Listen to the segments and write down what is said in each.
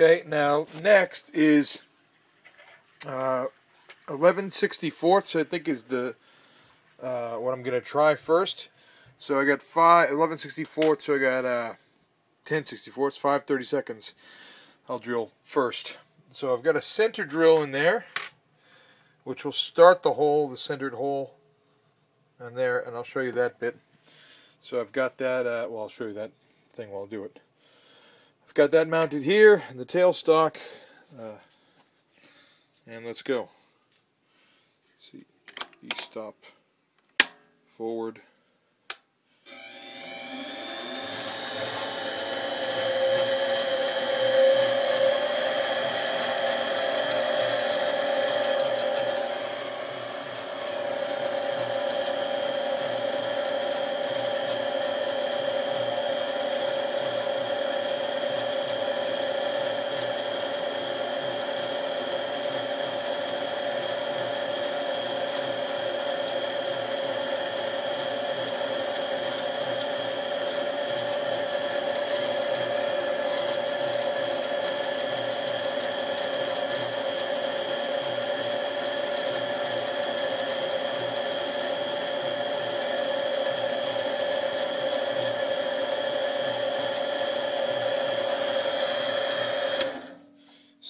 Okay, now next is uh, 11 64ths, I think is the uh, what I'm going to try first. So I got five, 11 64ths, so I got uh, 10 64ths, 5 30 seconds. I'll drill first. So I've got a center drill in there, which will start the hole, the centered hole, and there, and I'll show you that bit. So I've got that, uh, well, I'll show you that thing while I do it. Got that mounted here in the tailstock, uh, and let's go. see, e-stop, forward,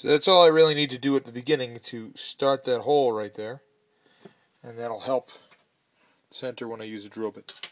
So that's all I really need to do at the beginning to start that hole right there. And that'll help center when I use a drill bit.